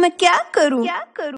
मैं क्या करूँ? क्या करूँ?